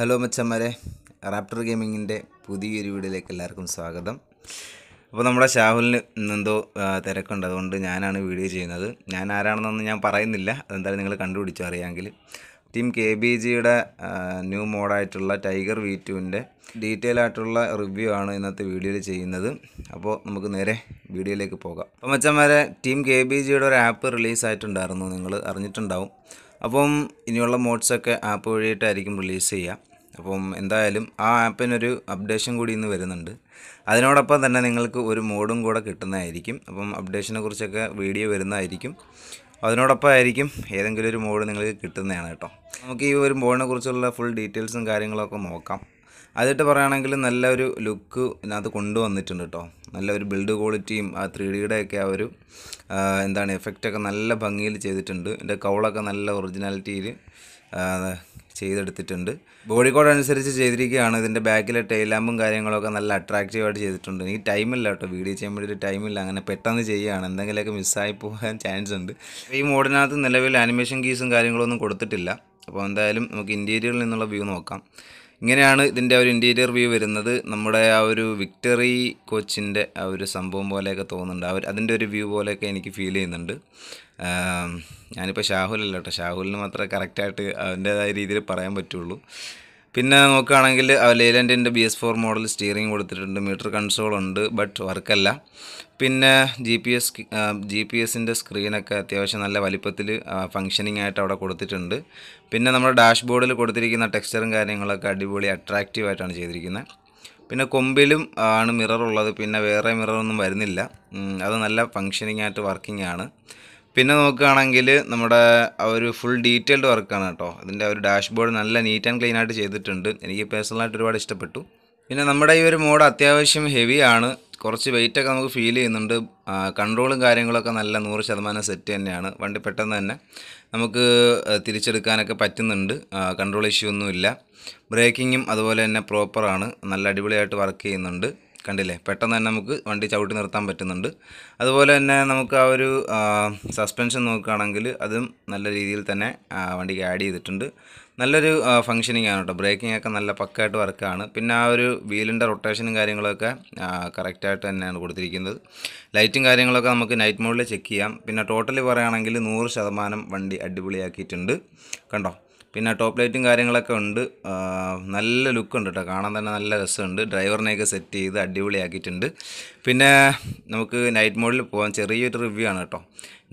Hello മച്ചന്മാരെ Raptor ഗെയിമിങ്ങിന്റെ പുതിയൊരു വീഡിയോയിലേക്ക് എല്ലാവർക്കും സ്വാഗതം. അപ്പോൾ നമ്മുടെ ഷാഹുലിന് ഇന്നെന്തോ തിരക്കുണ്ട്. അതുകൊണ്ട് ഞാനാണ് വീഡിയോ ചെയ്യുന്നത്. ഞാൻ ആരാണെന്നൊന്നും ഞാൻ പറയുന്നില്ല. അതെന്തായാലും നിങ്ങൾ കണ്ടുപിടിച്ചു അറിയാമെങ്കിൽ. ടീം കെ ബി ജിയുടെ ന്യൂ മോഡായിട്ടുള്ള ടൈഗർ വി ടുവിന്റെ ഡീറ്റെയിൽ ആയിട്ടുള്ള റിവ്യൂ ആണ് ഇന്നത്തെ വീഡിയോയിൽ ചെയ്യുന്നത്. അപ്പോൾ നമുക്ക് നേരെ വീഡിയോയിലേക്ക് പോകാം. അപ്പോൾ മച്ചന്മാരെ ടീം കെ ബി ജിയുടെ ഒരു ആപ്പ് റിലീസായിട്ടുണ്ടായിരുന്നു നിങ്ങൾ അറിഞ്ഞിട്ടുണ്ടാവും. അപ്പം ഇനിയുള്ള മോഡ്സൊക്കെ ആപ്പ് വഴിയിട്ടായിരിക്കും റിലീസ് ചെയ്യുക. അപ്പം എന്തായാലും ആ ആപ്പിനൊരു അപ്ഡേഷൻ കൂടി ഇന്ന് വരുന്നുണ്ട്. അതിനോടൊപ്പം തന്നെ നിങ്ങൾക്ക് ഒരു മോഡും കൂടെ കിട്ടുന്നതായിരിക്കും. അപ്പം അപ്ഡേഷനെ കുറിച്ചൊക്കെ വീഡിയോ വരുന്നതായിരിക്കും. അതിനോടൊപ്പം ആയിരിക്കും ഏതെങ്കിലും ഒരു മോഡ് നിങ്ങൾക്ക് കിട്ടുന്നതാണ് കേട്ടോ. നമുക്ക് ഈ ഒരു മോഡിനെ കുറിച്ചുള്ള ഫുൾ ഡീറ്റെയിൽസും കാര്യങ്ങളൊക്കെ നോക്കാം. അതിട്ട് പറയുകയാണെങ്കിൽ നല്ലൊരു ലുക്ക് ഇതിനകത്ത് കൊണ്ടുവന്നിട്ടുണ്ട് കേട്ടോ. നല്ലൊരു ബിൽഡ് ക്വാളിറ്റിയും ആ ത്രീ ഡിയുടെ ഒക്കെ ആ ഒരു എന്താണ് എഫക്റ്റൊക്കെ നല്ല ഭംഗിയിൽ ചെയ്തിട്ടുണ്ട്. എന്റെ കൗളൊക്കെ നല്ല ഒറിജിനാലിറ്റിയിൽ ചെയ്തെടുത്തിട്ടുണ്ട്. ബോഡി കോഡ് അനുസരിച്ച് ചെയ്തിരിക്കുകയാണ്. ഇതിന്റെ ബാക്കിലെ ടൈലാമ്പും കാര്യങ്ങളൊക്കെ നല്ല അട്രാക്റ്റീവായിട്ട് ചെയ്തിട്ടുണ്ട്. എനിക്ക് ടൈമില്ല കേട്ടോ. വീഡിയോ ചെയ്യാൻ വേണ്ടിയിട്ട് ടൈമില്ല അങ്ങനെ പെട്ടെന്ന് ചെയ്യുകയാണ്. എന്തെങ്കിലുമൊക്കെ മിസ്സായി പോകാൻ ചാൻസ് ഉണ്ട്. ഈ മോഡിനകത്ത് നിലവിൽ ആനിമേഷൻ കീസും കാര്യങ്ങളൊന്നും കൊടുത്തിട്ടില്ല. അപ്പോൾ എന്തായാലും നമുക്ക് ഇന്റീരിയറിൽ നിന്നുള്ള വ്യൂ നോക്കാം. ഇങ്ങനെയാണ് ഇതിന്റെ ഒരു ഇന്റീരിയർ വ്യൂ വരുന്നത്. നമ്മുടെ ആ ഒരു വിക്ടറി കോച്ചിന്റെ ആ ഒരു സംഭവം പോലെയൊക്കെ തോന്നുന്നുണ്ട്. അവർ അതിന്റെ ഒരു വ്യൂ പോലെയൊക്കെ എനിക്ക് ഫീൽ ചെയ്യുന്നുണ്ട്. ഞാനിപ്പോൾ ഷാഹുലല്ല കേട്ടോ. ഷാഹുലിന് മാത്രമേ കറക്റ്റായിട്ട് അതിന്റേതായ രീതിയിൽ പറയാൻ പറ്റുള്ളൂ. പിന്നെ നോക്കുകയാണെങ്കിൽ ലേലന്റിന്റെ B S four model steering കൊടുത്തിട്ടുണ്ട്. മീറ്റർ കൺസോൾ ഉണ്ട് ബട്ട് വർക്കല്ല പിന്നെ G P S G P എസിന്റെ സ്ക്രീനൊക്കെ അത്യാവശ്യം നല്ല വലിപ്പത്തിൽ ഫങ്ഷനിങ് ആയിട്ട് അവിടെ കൊടുത്തിട്ടുണ്ട്. പിന്നെ നമ്മുടെ ഡാഷ്ബോർഡിൽ കൊടുത്തിരിക്കുന്ന ടെക്സ്ചറും കാര്യങ്ങളൊക്കെ അടിപൊളി അട്രാക്റ്റീവ് ആയിട്ടാണ് ചെയ്തിരിക്കുന്നത് പിന്നെ കൊമ്പിലും ആണ് മിറർ ഉള്ളത്. പിന്നെ വേറെ മിററൊന്നും വരുന്നില്ല. അത് നല്ല ഫങ്ഷനിങ് ആയിട്ട് വർക്കിംഗ് ആണ്. പിന്നെ നോക്കുകയാണെങ്കിൽ നമ്മുടെ ആ ഒരു ഫുൾ ഡീറ്റെയിൽഡ് വർക്കാണ് കേട്ടോ. അതിന്റെ ഒരു ഡാഷ്ബോർഡ് നല്ല നീറ്റ് ആൻഡ് ക്ലീൻ ആയിട്ട് ചെയ്തിട്ടുണ്ട്. എനിക്ക് പേഴ്സണലായിട്ട് ഒരുപാട് ഇഷ്ടപ്പെട്ടു. പിന്നെ നമ്മുടെ ഈ ഒരു മോഡ് അത്യാവശ്യം ഹെവി ആണ്. കുറച്ച് വെയിറ്റ് ഒക്കെ നമുക്ക് ഫീൽ ചെയ്യുന്നുണ്ട്. കൺട്രോളും കാര്യങ്ങളൊക്കെ നല്ല നൂറ് ശതമാനം സെറ്റ് തന്നെയാണ്. വണ്ടി പെട്ടെന്ന് തന്നെ നമുക്ക് തിരിച്ചെടുക്കാനൊക്കെ പറ്റുന്നുണ്ട്. കൺട്രോൾ ഇഷ്യൂ ഒന്നുമില്ല. ബ്രേക്കിങ്ങും അതുപോലെ തന്നെ പ്രോപ്പറാണ് നല്ല അടിപൊളിയായിട്ട് വർക്ക് ചെയ്യുന്നുണ്ട്. കണ്ടില്ലേ? പെട്ടെന്ന് തന്നെ നമുക്ക് വണ്ടി ചവിട്ടി നിർത്താൻ പറ്റുന്നുണ്ട്. അതുപോലെ തന്നെ നമുക്ക് ആ ഒരു സസ്പെൻഷൻ നോക്കുകയാണെങ്കിൽ അതും നല്ല രീതിയിൽ തന്നെ വണ്ടിക്ക് ആഡ് ചെയ്തിട്ടുണ്ട്. നല്ലൊരു ഫങ്ഷനിങ് ആണ് കേട്ടോ. ബ്രേക്കിംഗ് ഒക്കെ നല്ല പക്കായിട്ട് വർക്കാണ് പിന്നെ ആ ഒരു വീലിന്റെ റൊട്ടേഷനും കാര്യങ്ങളൊക്കെ കറക്റ്റായിട്ട് തന്നെയാണ് കൊടുത്തിരിക്കുന്നത്. ലൈറ്റും കാര്യങ്ങളൊക്കെ നമുക്ക് നൈറ്റ് മോഡിൽ ചെക്ക് ചെയ്യാം. പിന്നെ ടോട്ടലി പറയുകയാണെങ്കിൽ നൂറ് വണ്ടി അടിപൊളിയാക്കിയിട്ടുണ്ട്. കണ്ടോ? പിന്നെ ടോപ്പ് ലൈറ്റും കാര്യങ്ങളൊക്കെ ഉണ്ട്. നല്ല ലുക്ക് ഉണ്ട് കേട്ടോ കാണാൻ തന്നെ നല്ല രസമുണ്ട്. ഡ്രൈവറിനെയൊക്കെ സെറ്റ് ചെയ്ത് അടിപൊളിയാക്കിയിട്ടുണ്ട്. പിന്നെ നമുക്ക് നൈറ്റ് മോഡിൽ പോകാൻ ചെറിയൊരു റിവ്യൂ ആണ് കേട്ടോ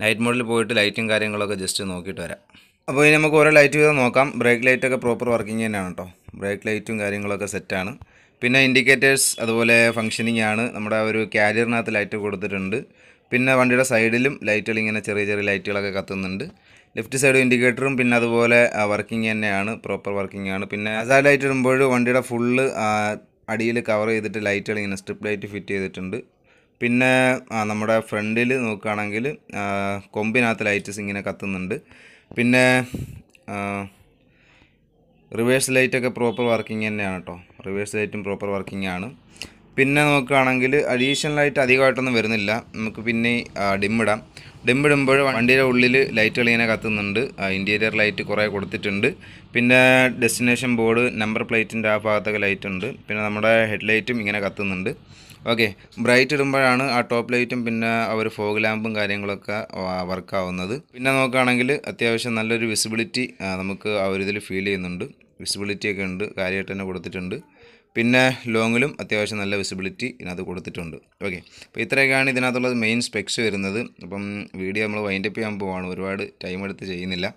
നൈറ്റ് മോഡിൽ പോയിട്ട് ലൈറ്റും കാര്യങ്ങളൊക്കെ ജസ്റ്റ് നോക്കിയിട്ട് വരാം. അപ്പോൾ ഇനി നമുക്ക് ഓരോ ലൈറ്റ് വീതം നോക്കാം. ബ്രേക്ക് ലൈറ്റൊക്കെ പ്രോപ്പർ വർക്കിംഗ് തന്നെയാണ് കേട്ടോ ബ്രേക്ക് ലൈറ്റും കാര്യങ്ങളൊക്കെ സെറ്റാണ് പിന്നെ ഇൻഡിക്കേറ്റേഴ്സ് അതുപോലെ ഫങ്ഷനിങ് ആണ്. നമ്മുടെ ഒരു ക്യാരിയറിനകത്ത് ലൈറ്റ് കൊടുത്തിട്ടുണ്ട്. പിന്നെ വണ്ടിയുടെ സൈഡിലും ലൈറ്റുകൾ ഇങ്ങനെ ചെറിയ ചെറിയ ലൈറ്റുകളൊക്കെ കത്തുന്നുണ്ട്. ലെഫ്റ്റ് സൈഡ് ഇൻഡിക്കേറ്ററും പിന്നെ അതുപോലെ വർക്കിംഗ് തന്നെയാണ് പ്രോപ്പർ വർക്കിംഗ് ആണ്. പിന്നെ അസാ ലൈറ്റ് ഇടുമ്പോൾ വണ്ടിയുടെ ഫുള്ള് അടിയിൽ കവർ ചെയ്തിട്ട് ലൈറ്റുകൾ ഇങ്ങനെ സ്ട്രിപ്പ് ലൈറ്റ് ഫിറ്റ് ചെയ്തിട്ടുണ്ട്. പിന്നെ നമ്മുടെ ഫ്രണ്ടിൽ നോക്കുകയാണെങ്കിൽ കൊമ്പിനകത്ത് ലൈറ്റ്സ് ഇങ്ങനെ കത്തുന്നുണ്ട്. പിന്നെ റിവേഴ്സ് ലൈറ്റൊക്കെ പ്രോപ്പർ വർക്കിംഗ് തന്നെയാണ് കേട്ടോ റിവേഴ്സ് ലൈറ്റും പ്രോപ്പർ വർക്കിംഗ് ആണ്. പിന്നെ നോക്കുകയാണെങ്കിൽ അഡീഷണൽ ലൈറ്റ് അധികമായിട്ടൊന്നും വരുന്നില്ല. നമുക്ക് പിന്നെ ഡിമ്മിടാം ഡിമ്മിടുമ്പോൾ വണ്ടിയുടെ ഉള്ളിൽ ലൈറ്റുകൾ ഇങ്ങനെ കത്തുന്നുണ്ട്. ഇന്റീരിയർ ലൈറ്റ് കുറേ കൊടുത്തിട്ടുണ്ട്. പിന്നെ ഡെസ്റ്റിനേഷൻ ബോർഡ് നമ്പർ പ്ലേറ്റിന്റെ ആ ഭാഗത്തൊക്കെ ലൈറ്റ് ഉണ്ട്. പിന്നെ നമ്മുടെ ഹെഡ് ലൈറ്റും ഇങ്ങനെ കത്തുന്നുണ്ട്. ഓക്കെ ബ്രൈറ്റ് ഇടുമ്പോഴാണ് ആ ടോപ്പ് ലൈറ്റും പിന്നെ അവർ ഫോഗ് ലാമ്പും കാര്യങ്ങളൊക്കെ വർക്കാവുന്നത് പിന്നെ നോക്കുകയാണെങ്കിൽ അത്യാവശ്യം നല്ലൊരു വിസിബിലിറ്റി നമുക്ക് ആ ഒരു ഇതിൽ ഫീൽ ചെയ്യുന്നുണ്ട്. വിസിബിലിറ്റിയൊക്കെ ഉണ്ട്. കാര്യമായിട്ട് തന്നെ കൊടുത്തിട്ടുണ്ട്. പിന്നെ ലോങ്ങിലും അത്യാവശ്യം നല്ല വിസിബിലിറ്റി ഇതിനകത്ത് കൊടുത്തിട്ടുണ്ട്. ഓക്കെ അപ്പോൾ ഇത്രയൊക്കെയാണ് ഇതിനകത്തുള്ളത് മെയിൻ സ്പെക്സ് വരുന്നത്. അപ്പം വീഡിയോ നമ്മൾ വൈൻഡപ്പ് ചെയ്യാൻ പോവാണ്. ഒരുപാട് ടൈം എടുത്ത് ചെയ്യുന്നില്ല.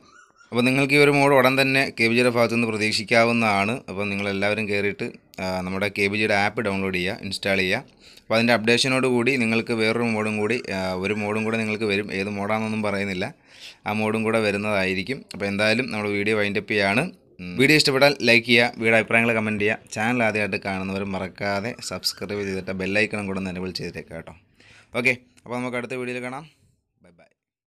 അപ്പോൾ നിങ്ങൾക്ക് ഈ ഒരു മോഡ് ഉടൻ തന്നെ കെ ബി ജിയുടെ ഭാഗത്തു നിന്ന് പ്രതീക്ഷിക്കാവുന്നതാണ്. അപ്പോൾ നിങ്ങളെല്ലാവരും കയറിയിട്ട് നമ്മുടെ കെ ബി ജിയുടെ ആപ്പ് ഡൗൺലോഡ് ചെയ്യുക ഇൻസ്റ്റാൾ ചെയ്യുക. അപ്പോൾ അതിന്റെ അപ്ഡേഷനോട് കൂടി നിങ്ങൾക്ക് വേറൊരു മോഡും കൂടി ഒരു മോഡും കൂടെ നിങ്ങൾക്ക് വരും. ഏത് മോഡാണെന്നൊന്നും പറയുന്നില്ല. ആ മോഡും കൂടെ വരുന്നതായിരിക്കും. അപ്പോൾ എന്തായാലും നമ്മൾ വീഡിയോ വൈൻഡപ്പ് ചെയ്യാണ്. വീഡിയോ ഇഷ്ടപ്പെട്ടാൽ ലൈക്ക് ചെയ്യുക വീഡിയോ അഭിപ്രായങ്ങൾ കമന്റ് ചെയ്യുക. ചാനൽ ആദ്യമായിട്ട് കാണുന്നവർ മറക്കാതെ സബ്സ്ക്രൈബ് ചെയ്തിട്ട് ബെല്ലൈക്കണം കൂടെ നിലവിൽ ചെയ്തേക്കാം കേട്ടോ. ഓക്കെ അപ്പോൾ നമുക്ക് അടുത്ത വീഡിയോയിൽ കാണാം.